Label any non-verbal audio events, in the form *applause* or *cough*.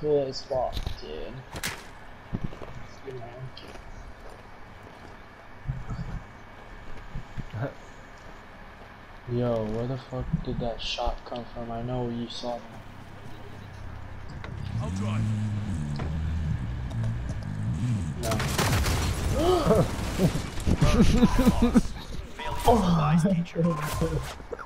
cool as fuck, dude. Yo, where the fuck did that shot come from? I know you saw that. I'll drive. No. *laughs* oh. *laughs*